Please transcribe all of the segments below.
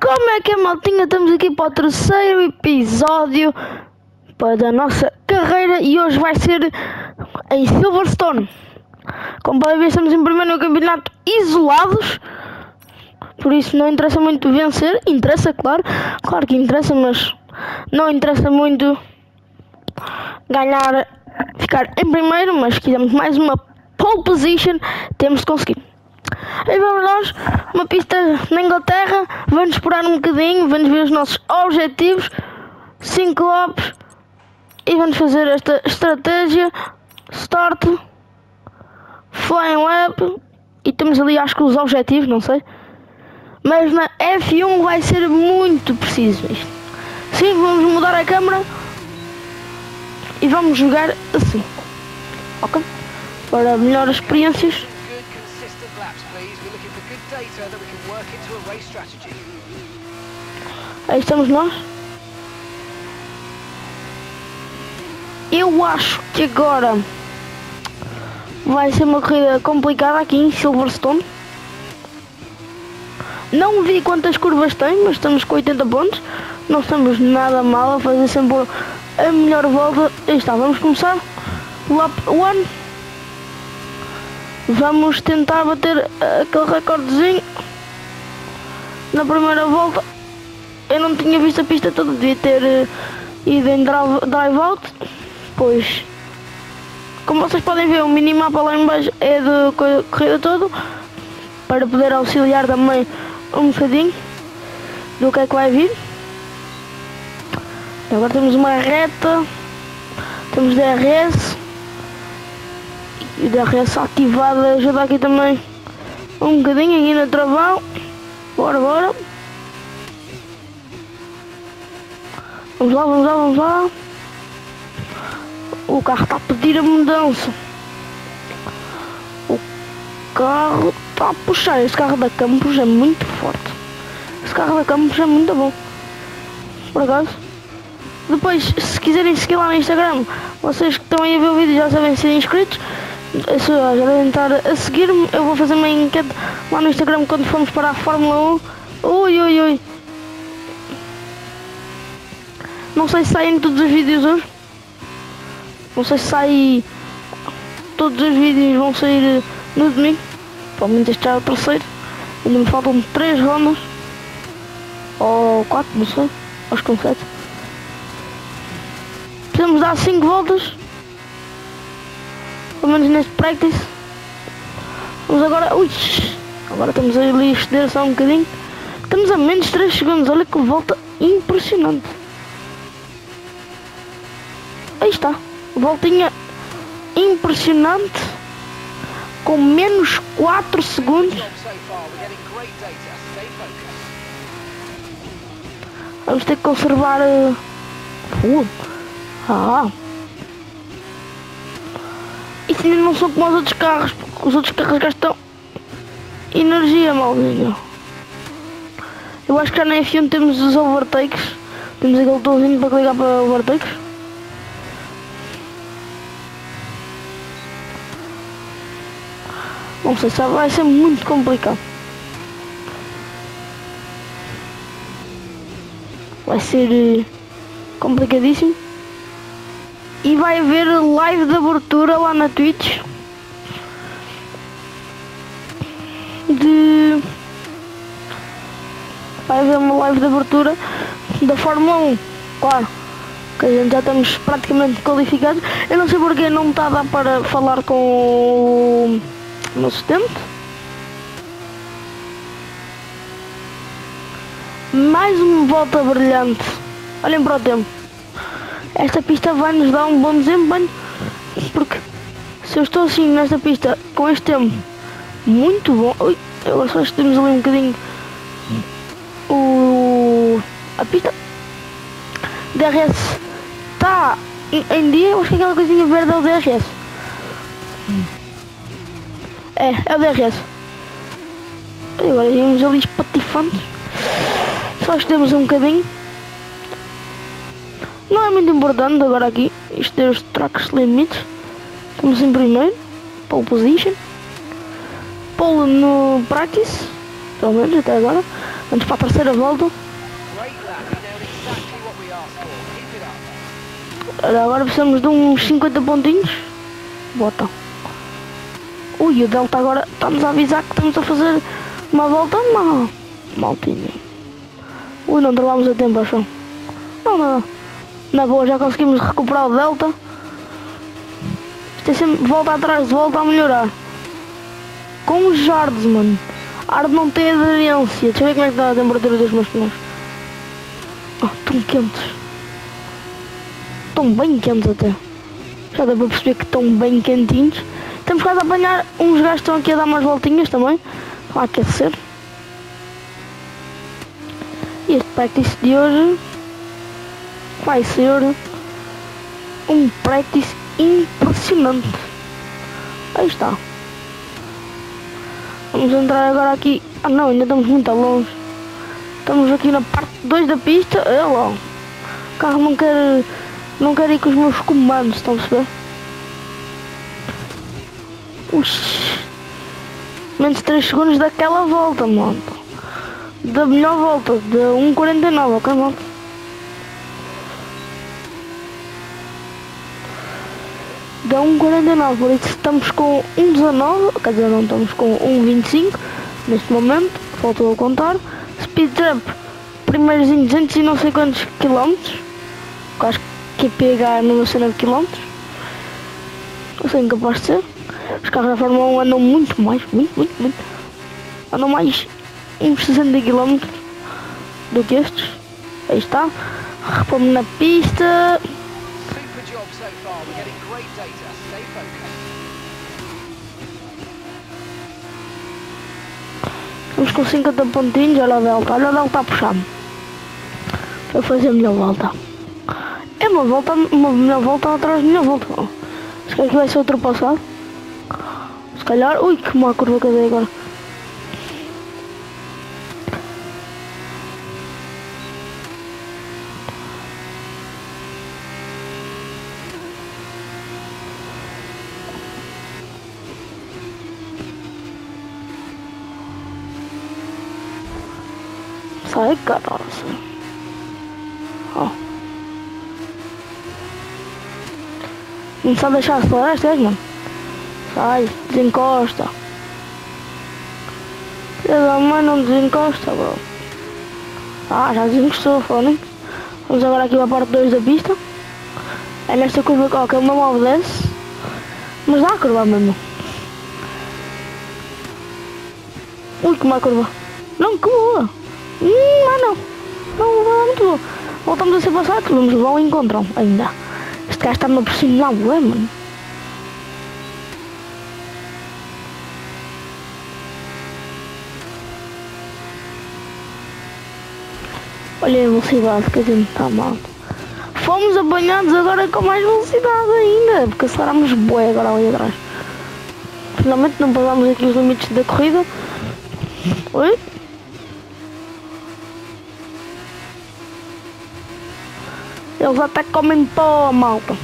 Como é que é, maltinha? Estamos aqui para o terceiro episódio para a nossa carreira e hoje vai ser em Silverstone. Como podem ver, estamos em primeiro no campeonato isolados. Por isso não interessa muito vencer. Interessa, claro. Claro que interessa, mas não interessa muito ganhar, ficar em primeiro. Mas se quisermos mais uma pole position, temos de conseguir. Aí vamos nós, uma pista na Inglaterra, vamos esperar um bocadinho, vamos ver os nossos objetivos, 5 laps e vamos fazer esta estratégia, start, flying lap e temos ali acho que os objetivos, não sei. Mas na F1 vai ser muito preciso isto. Sim, vamos mudar a câmera e vamos jogar assim. Ok? Para melhores experiências. Aí estamos nós. Eu acho que agora vai ser uma corrida complicada aqui em Silverstone. Não vi quantas curvas tem, mas estamos com 80 pontos. Não estamos nada mal a fazer sempre a melhor volta. Aí está, vamos começar. Lap 1. Vamos tentar bater aquele recordezinho na primeira volta. Eu não tinha visto a pista toda, devia ter eh, ido em drive, drive out. Pois, como vocês podem ver, o minimapa lá em baixo é da co- corrida toda. Para poder auxiliar também um bocadinho do que é que vai vir. Agora temos uma reta, temos DRS. E o DRS ativado ajuda aqui também um bocadinho aqui no travão. Bora, bora. Vamos lá, vamos lá, vamos lá. O carro está a pedir a mudança. O carro está a puxar. Esse carro da Campos é muito forte. Esse carro da Campos é muito bom. Por acaso. Depois, se quiserem seguir lá no Instagram, vocês que estão aí a ver o vídeo já sabem ser inscritos. Devem estar a seguir-me. Eu vou fazer uma enquete lá no Instagram quando formos para a Fórmula 1. Ui, ui, ui. Não sei se saem todos os vídeos hoje. Não sei se sai. Todos os vídeos vão sair eh, no domingo. Provavelmente este já é o terceiro. Ainda me faltam 3 rondas. Ou 4, não sei. Acho que são 7. Precisamos dar 5 voltas. Pelo menos neste practice. Vamos agora. Ui! Agora estamos ali a exceder só um bocadinho. Estamos a menos de 3 segundos. Olha que volta impressionante. Aí está. Voltinha impressionante. Com menos 4 segundos. Vamos ter que conservar. Uh... Ah. Ainda não são como os outros carros, porque os outros carros gastam energia, maldinho. Eu acho que já na F1 temos os overtakes. Temos aquele botãozinho para clicar para overtakes. Não sei se vai ser muito complicado. Vai ser eh, complicadíssimo. E vai haver live de abertura lá na Twitch. De. Vai haver uma live de abertura da Fórmula 1. Claro. Que a gente já estamos praticamente qualificados. Eu não sei porque não está a dar para falar com o meu assistente. Mais uma volta brilhante. Olhem para o tempo. Esta pista vai nos dar um bom desempenho. Porque se eu estou assim nesta pista com este tempo muito bom. Ui, agora só temos ali um bocadinho o. a pista. DRS está em, dia, eu acho que aquela coisinha verde é o DRS. É, é o DRS. E agora íamos ali espatifantes. Só estamos um bocadinho. Não é muito importante agora aqui. Isto é os tracks limites. Estamos em primeiro. Pole position. Pole no practice. Pelo menos até agora. Vamos para a terceira volta. Agora precisamos de uns 50 pontinhos. Bota. Ui, o Delta agora está-nos a avisar que estamos a fazer uma volta mal. Maltinha. Ui, não trabalhamos a tempo, acho. Não, não. Na boa, já conseguimos recuperar o Delta. Isto é sempre volta atrás de volta a melhorar. Com os jardos, mano. A árvore não tem aderência. Deixa eu ver como é que está a temperatura dos meus pneus. Oh, estão quentes. Estão bem quentes até. Já dá para perceber que estão bem quentinhos. Temos quase a apanhar uns gajos que estão aqui a dar umas voltinhas também. A aquecer. E este practice de hoje vai ser um practice impressionante. Aí está. Vamos entrar agora aqui. Ah não, ainda estamos muito longe. Estamos aqui na parte 2 da pista. É lá. O carro não quer, não quer ir com os meus comandos, estão a perceber? Ux. Menos 3 segundos daquela volta, mano. Da melhor volta, de 1.49, ok, mano? Dá 1.49, por isso estamos com 1.19, quer dizer, não estamos com 1.25 neste momento, faltou a contar. Speed Trap, primeiros em 200 e não sei quantos quilómetros, acho que é PH numa cena de quilómetros, não sei incapaz de ser. Os carros da Fórmula 1 andam muito mais, muito, muito, muito. Andam mais uns 60 km do que estes. Aí está. Repomos na pista. So far. We're getting great data. Stay. Estamos com 50 pontinhos. Olha o Delta. Olha o Delta a puxar Para fazer a melhor volta. É uma volta, uma melhor volta atrás da minha volta. Se calhar que vai ser ultrapassado. Se calhar. Ui, que má curva que eu dei agora. Sai, caroça. Ó. Não sabe deixar as florestas, mano? Sai, desencosta. Filha da não desencosta, bro. Ah, já desencostou, fone. Vamos agora aqui para a parte 2 da pista. É nesta curva ó, que eu não obedece. Mas dá a curva mesmo. Ui, que má curva. Não, que boa. Hum, mas não. Não, não muito. Voltamos a ser passados, vamos levar um encontro ainda. Este gajo está-me a pressionar, ué, mano. Olha a velocidade que a gente está mal. Fomos apanhados agora com mais velocidade ainda, porque acelerámos bué agora ali atrás. Finalmente não passámos aqui os limites da corrida. Oi? Eles até comem pó, malta.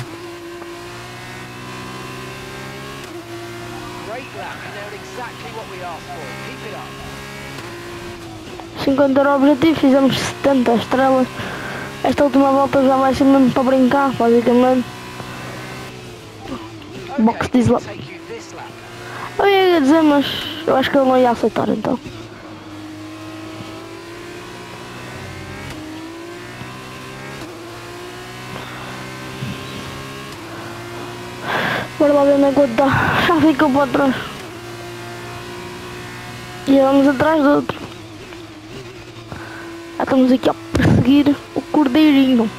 50 era o objetivo, fizemos 70 estrelas. Esta última volta já vai ser mesmo para brincar, basicamente. Box this lap. Eu ia dizer, mas eu acho que ele não ia aceitar então. Tá. Já ficou para trás. E vamos atrás do outro. Já estamos aqui a perseguir o cordeirinho.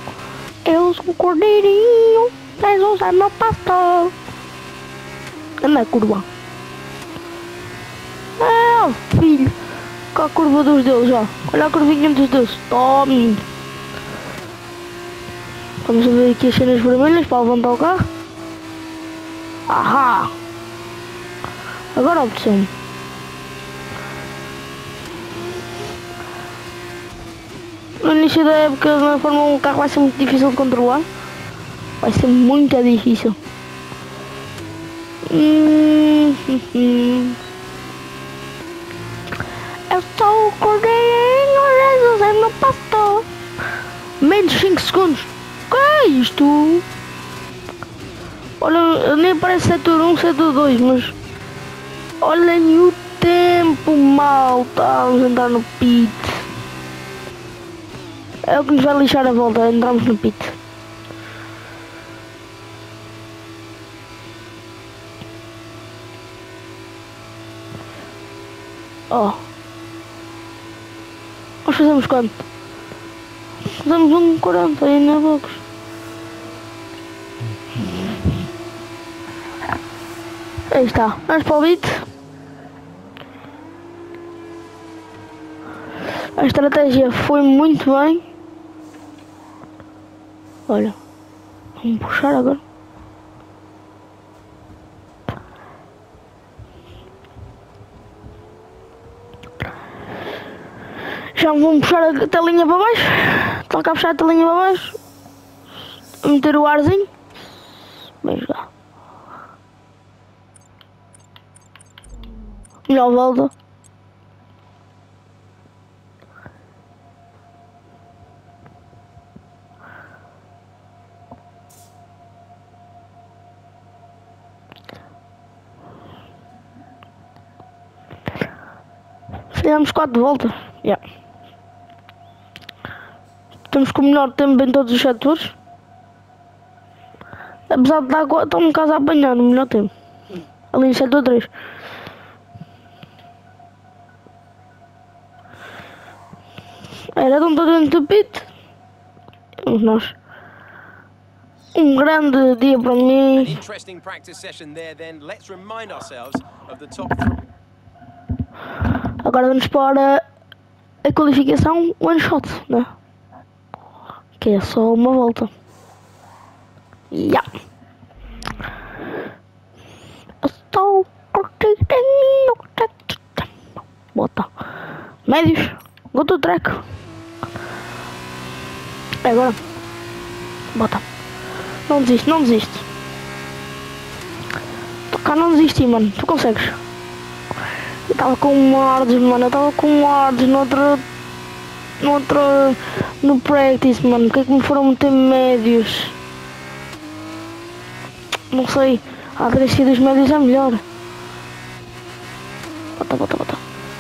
Eu sou o cordeirinho. Jesus é meu pastor. Anda curva. Ah, filho. Olha a curva dos deus, ó. Olha a curvinha dos deus. Tome. Vamos ver aqui as cenas vermelhas para levantar o carro. Ahá! Agora a opção. No início da época na Fórmula 1 o carro vai ser muito difícil de controlar. Vai ser muito difícil. Hum, hum, hum. Eu sou o cordeirinho, Jesus é meu pastor. Menos 5 segundos. O Que é isto? Olha, nem parece setor 1, setor 2, mas... Olhem o tempo, malta. Vamos entrar no pit. É o que nos vai lixar a volta, entramos no pit. Oh. Nós fazemos quanto? Fazemos um 40 aí na box. Aí está. Vamos para o beat. A estratégia foi muito bem. Olha. Vamos puxar agora. Já vamos puxar a telinha para baixo. Cá a puxar a telinha para baixo. Meter o arzinho. Bem jogar. Melhor volta. Fizemos quatro voltas. Yeah. Estamos com o melhor tempo em todos os setores. Apesar de estar um bocado a apanhar no melhor tempo. Ali no setor 3. Era de um dentro do pit. Vamos nós. Um grande dia para mim. Interesting practice session there then. Let's remind ourselves of the top. Agora vamos para a qualificação one shot, né? Que é só uma volta. Ya. Estou. Bota. Médios. Go to track. Agora. Bota. Não desiste, não desiste. Tocar, não desistir, mano. Tu consegues. Eu tava com um ardes, mano. Eu tava com um ardes no outro. No practice, mano. Porque é que me foram meter médios? Não sei. A agressiva dos médios é melhor. Bota, bota, bota.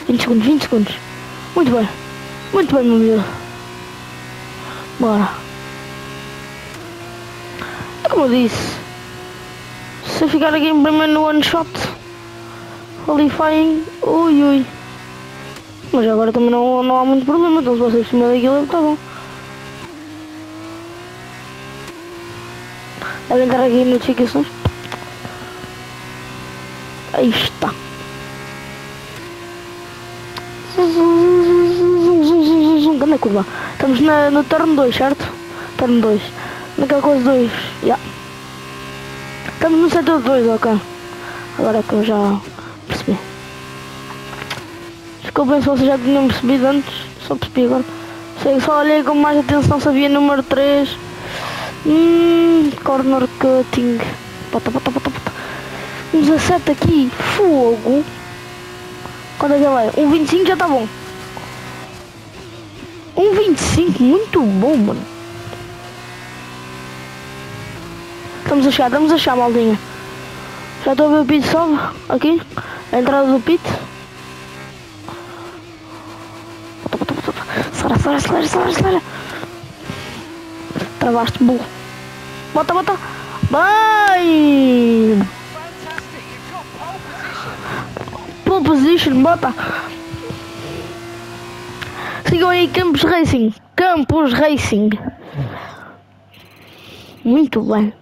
20 segundos, 20 segundos. Muito bem. Muito bem, meu amigo. Bora. Como eu disse. Se ficar aqui em primeiro no one shot. Qualifying. Ui ui. Mas agora também não, não há muito problema. Então se vocês cima daquilo está bom. Devem estar aqui notificações. Aí está. Grande curva. Estamos na, no turno 2, certo? Turno 2. Naquela coisa 2. Yeah. Estamos no setor 2, ok. Agora é que eu já percebi. Desculpem se vocês já tinham percebido antes. Só percebi agora. Sei, só olhei com mais atenção, sabia número 3. Hum, corner cutting. Bota, bota, bota, bota. Um 17 aqui. Fogo. Quando é que vai? Um 25 já tá bom. Um 25, muito bom, mano. Estamos a chegar, estamos a chegar, maldinha. Já estou a ver o pit sobe aqui. A entrada do pit. Acelera, acelera, acelera, acelera, acelera. Travaste, burro. Bota, bota. Vai! Pole position, bota. Sigam aí Campos Racing. Campos Racing. Muito bem.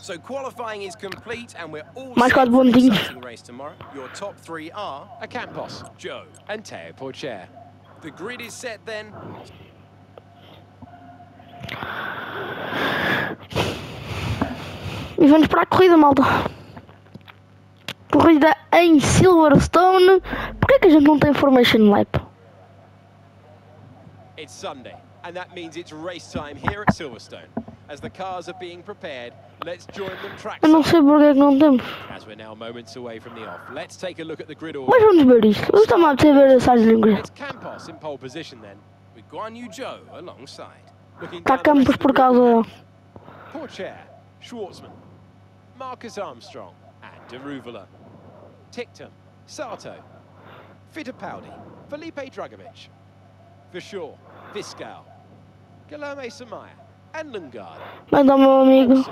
So qualifying is complete and we're all Mais quatro pontinhos. race tomorrow. Your top three are a Campos, Joe, and Teo Porcher. the grid is set then. E vamos para a corrida, malta. Corrida em Silverstone. Porquê que a gente não tem Formation Lap? It's Sunday, and that means it's race time here at Silverstone. As the cars are being prepared, let's join them Eu não sei porquê que não temos. As we're now moments away from the off, let's take a look at the grid Mas order. vamos ver isto. Eu estou-me a ver a Sargent Grid. It's Campos in pole position then. with Guan Yu Zhou alongside. Está Campos por causa. Schwartzman, Marcus Armstrong, and Deruvala. Tictum, Sato, Fittipaldi, Felipe Dragovic, Vishaw, Viscal, Guilherme Samaya, and Lungard. Meu amigo.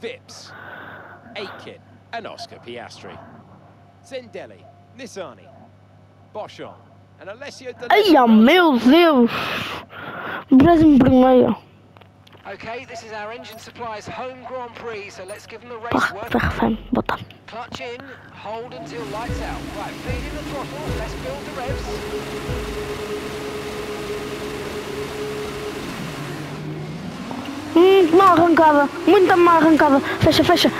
Vips, Aitken, and Oscar Piastri. Zendelli, Nissani, Boschon, and Alessio Ai, meu Deus! Décimo primeiro. Okay, this is our engine supplier's home Grand Prix, so let's give them the race work. bota. Clutch in, hold until lights out. Right, feed in the throttle, let's build the revs. Hum, má arrancada, muita má arrancada. Fecha, fecha.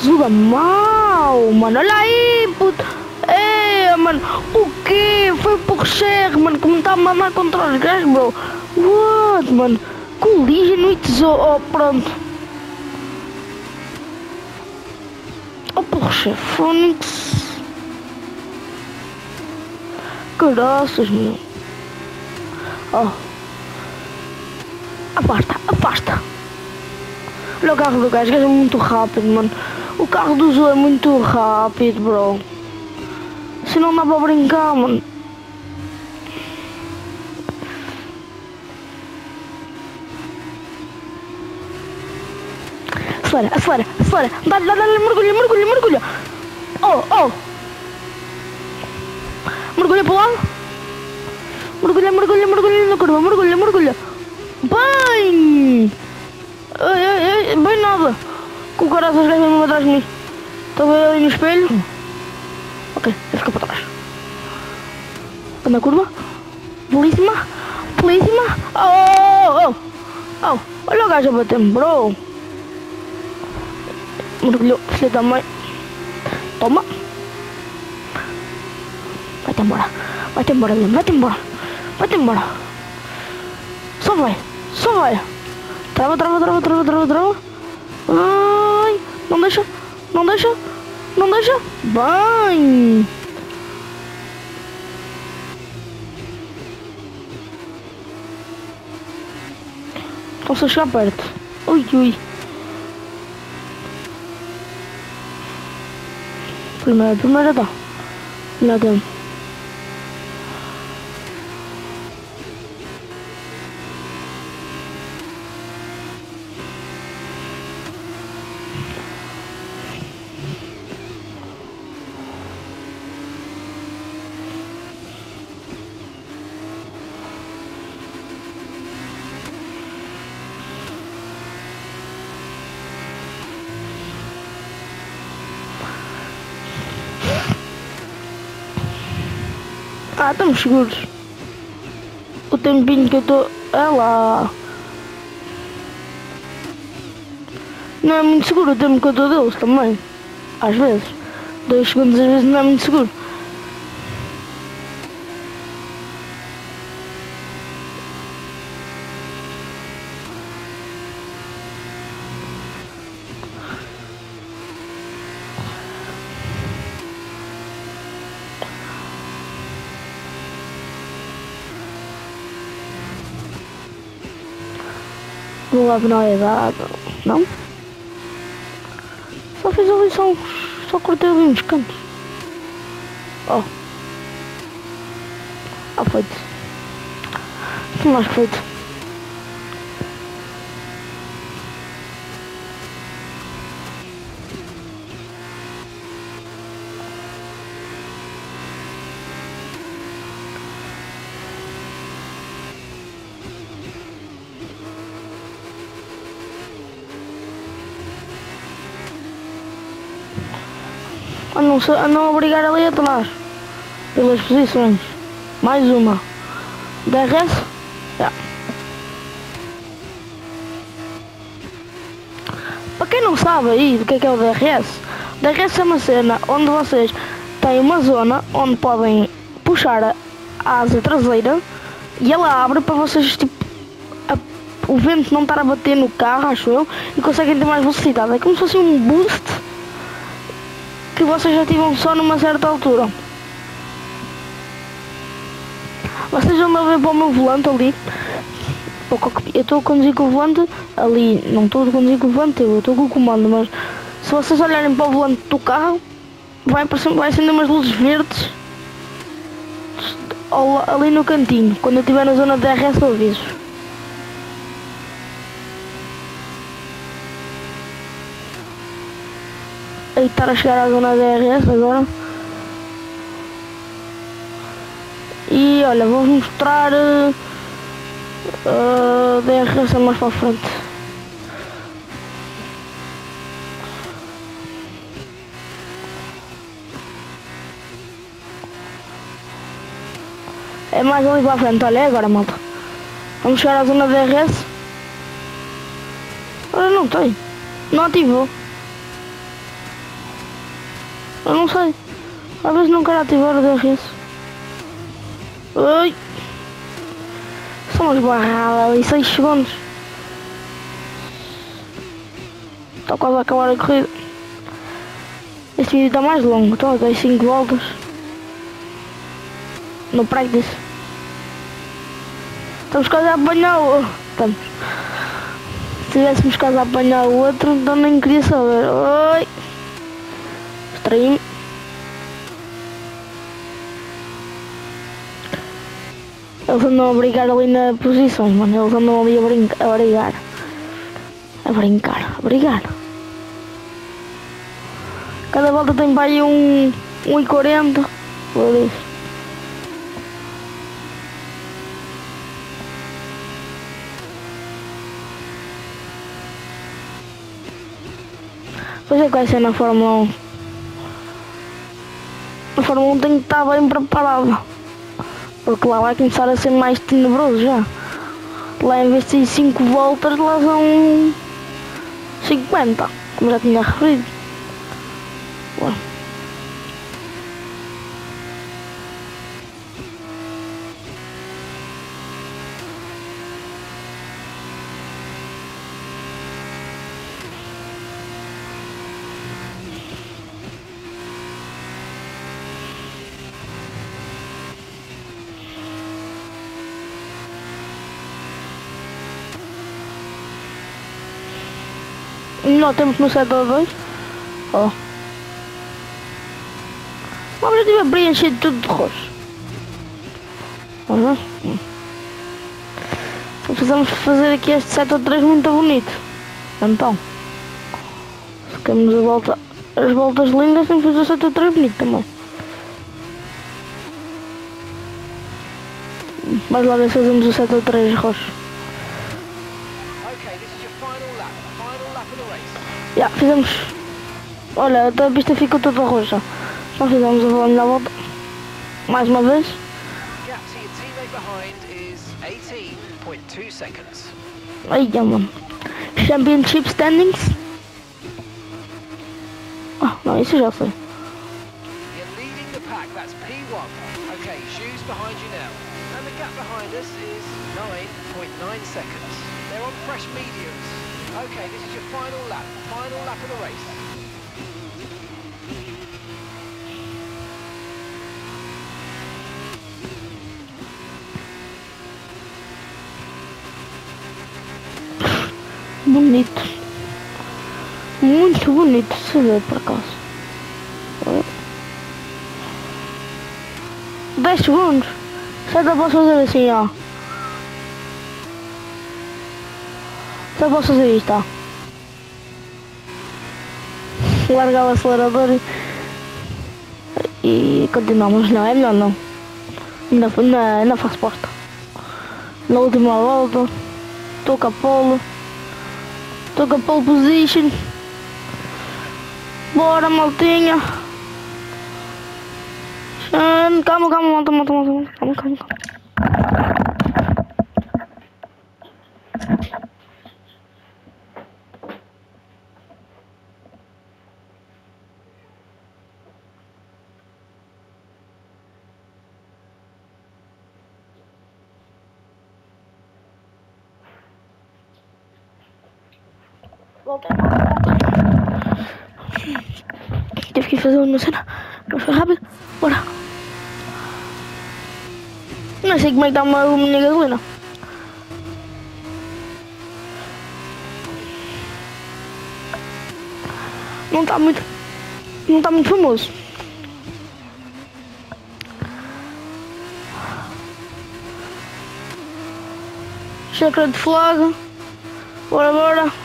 Zuga mal, mano. Olha aí, puto. É, mano. O quê? Foi o Porsche, mano, me está a mamar contra os gajos, bro. What, mano? Collision with Zo. Oh, pronto. Oh, Porsche, Phoenix. Graças, meu. Oh. Afasta, afasta. Olha o carro do gajo, gajo é muito rápido, mano. O carro do Zu é muito rápido, bro. Se não dá para brincar, mano. Acelera, acelera, acelera. Dá-lhe, dá-lhe, mergulha, mergulha, mergulha. Oh, oh. Mergulha para o lado. Mergulha, mergulha, mergulha na curva, mergulha, mergulha. Bem! Ai, ai, ai, bem nada. Com o coração gajo mesmo atrás de mim. Estou a ver ali no espelho. Ok, ele fica para trás. Anda a curva. Belíssima. Belíssima. Oh, oh, oh. Olha o gajo a bater-me, bro. Mergulhou, filha da mãe. Toma. Vai-te embora. Vai-te embora, Liam. Vai-te embora. Vai-te embora. Só vai. Só vai. Trava, trava, trava, trava, trava, trava. Ai. Não deixa. Não deixa. Não deixa. Bem. Estão-se a chegar perto. Ui, ui. Primeiro, primeiro dá. Estamos seguros. O tempinho que eu estou. É lá. Não é muito seguro o tempo que eu estou deles também. Às vezes. Dois segundos às vezes não é muito seguro. Vou lá penalidade. Não? Só fiz ali só. Só cortei ali uns cantos. Oh. Ah, feito. Mais feito? A não, a não obrigar ali atrás. Pelas posições. Mais uma. DRS? Para quem não sabe aí do que é, que é o DRS, DRS é uma cena onde vocês têm uma zona onde podem puxar a asa traseira e ela abre para vocês tipo a- o vento não estar a bater no carro, acho eu, e conseguem ter mais velocidade. É como se fosse um boost vocês ativam só numa certa altura. Vocês vão ver para o meu volante ali. Eu estou a conduzir com o volante ali. Não estou a conduzir com o volante, eu estou com o comando, mas se vocês olharem para o volante do carro, vai, aparecer, vai acender umas luzes verdes ali no cantinho. Quando eu estiver na zona de DRS eu aviso. A chegar à zona DRS agora. E olha, vou mostrar uh, uh, DRS mais para a frente. É mais ali para a frente, olha, é agora malta. Vamos chegar à zona DRS. Ora não tem. Não ativou. Eu não sei. Às vezes não quero ativar o DRS. Oi. Só umas barradas ali, 6 segundos. Está quase a acabar a corrida. Este vídeo está mais longo, então eu dei 5 voltas. No practice. Estamos quase a apanhar o. Estamos. Se tivéssemos quase a apanhar o outro, então nem queria saber. Oi! Extraí-me. Eles andam a brigar ali na posições, mano. Eles andam ali a, brinca, a brigar. A brincar, a brigar. Cada volta tem para aí um, um e quarenta. Por isso. Pois é que vai ser na Fórmula 1. A Fórmula 1 tem que estar bem preparada. Porque lá vai começar a ser mais tenebroso já. Lá em vez de 5 voltas, lá são 50, como já tinha referido. Ué. Não temos no setor 2. Ó. O objetivo é preencher tudo de roxo. Uhum. Precisamos fazer aqui este setor 3 muito bonito. Então. Queremos a volta, as voltas lindas, temos que fazer o setor 3 bonito também. Mas lá ver se fazemos o setor 3 roxo. Okay, this is your final lap. Final lap of the race. Já, fizemos. Olha, até a pista ficou toda roxa. Nós fizemos a volta na volta. Mais uma vez. Gap to your teammate behind is 18.2 seconds. Aí, mano. Championship standings. Ah, não, isso eu já sei. You're leading the pack, that's P1. Okay, shoes behind you now. And the gap behind us is 9.9 seconds. They're on fresh mediums. Okay, this is your final lap. Final lap of the race. Bonito. Muito bonito se ver por acaso. 10 segundos. Só eu posso fazer assim, ó. Só posso fazer isto, ó. Largar o acelerador e, continuamos. Não, é melhor não. Ainda, ainda, ainda faço porta. Na última volta. Estou com a polo. Estou com a pole position. Bora, maltinha. Xan, Calma, calma, malta, malta. malta. Calma, calma, calma. Que fazer uma cena. Vamos foi rápido. Bora. Não sei como é que uma, uma minha gasolina. Não está muito. Não está muito famoso. Chakra de flag. Bora, bora.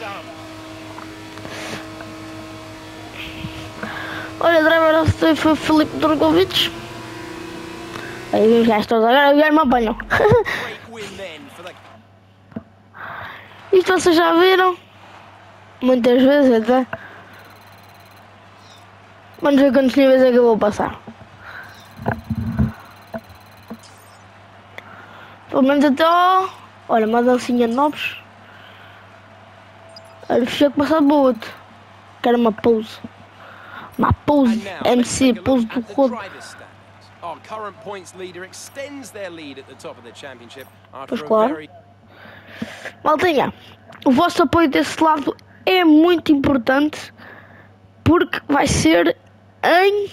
Done. Olha, driver of foi Filipe Drogovic. Aí os gajos todos agora, os gajos me apanham. Isto vocês já viram? Muitas vezes até. Vamos ver quantos níveis é que eu vou passar. Pelo menos até ao... Olha, uma dancinha de novos. Olha, tinha que passar para o outro. Quero uma pose. Uma pose. MC, pose do standings. Our current points leader extends their lead at the top of the championship Pois claro. very Maltinha, o vosso apoio desse lado é muito importante porque vai ser em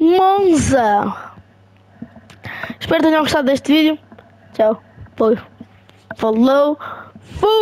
Monza. Espero que tenham gostado deste vídeo. Tchau. Foi. Falou. Fui.